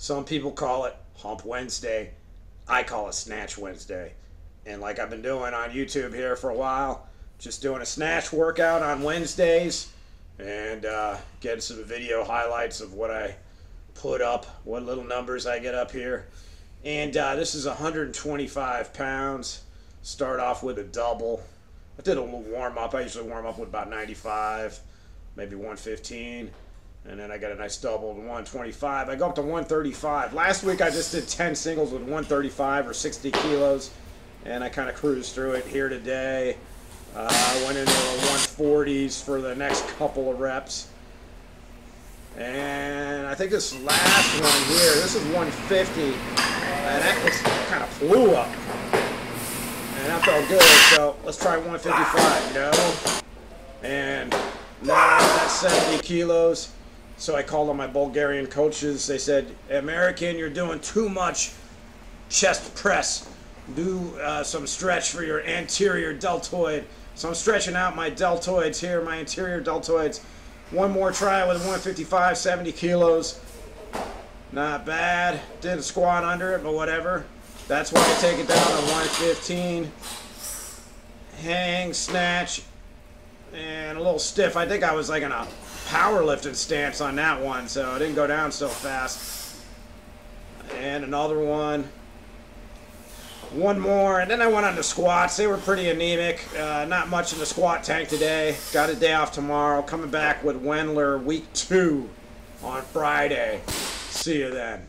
Some people call it Hump Wednesday. I call it Snatch Wednesday. And like I've been doing on YouTube here for a while, just doing a snatch workout on Wednesdays and uh, getting some video highlights of what I put up, what little numbers I get up here. And uh, this is 125 pounds. Start off with a double. I did a little warm up. I usually warm up with about 95, maybe 115. And then I got a nice double to 125. I go up to 135. Last week I just did 10 singles with 135 or 60 kilos. And I kind of cruised through it here today. Uh, I went into the 140s for the next couple of reps. And I think this last one here, this is 150. And that was kind of flew up. And that felt good. So let's try 155. you know? And now that's 70 kilos. So I called on my Bulgarian coaches. They said, American, you're doing too much chest press. Do uh, some stretch for your anterior deltoid. So I'm stretching out my deltoids here, my anterior deltoids. One more try with 155, 70 kilos. Not bad. Did a squat under it, but whatever. That's why I take it down to 115. Hang, snatch, and a little stiff. I think I was like in a powerlifting stance on that one, so it didn't go down so fast. And another one. One more, and then I went on the squats. They were pretty anemic. Uh, not much in the squat tank today. Got a day off tomorrow. Coming back with Wendler week two on Friday. See you then.